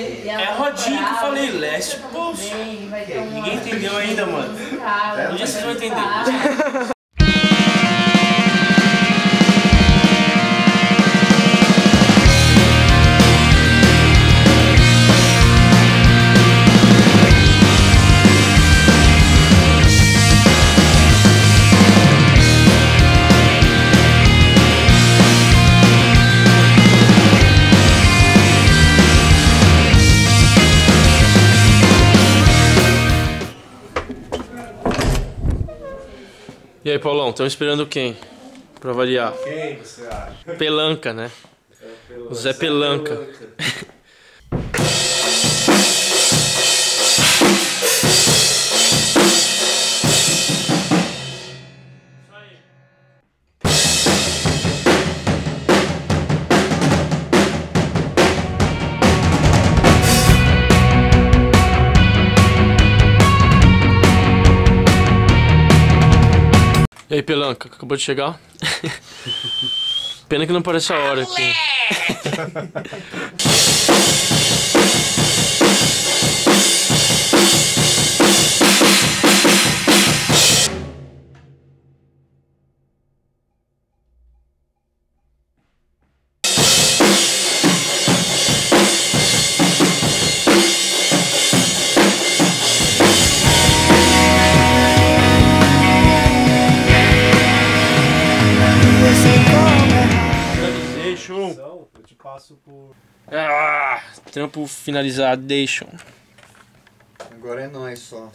e ela É a rodinha que eu falei, vai leste uma- Ninguém entendeu ainda, mano. Cara, Um dia vocês vão entender. E aí, Paulão, estão esperando quem? Pra variar. Quem você acha? Pelanca, né? O Zé Pelanca. E aí, Pelanca, acabou de chegar? Pena que não parece a hora aqui. te passo por. Ah, trampo finalizado. Agora é nós só.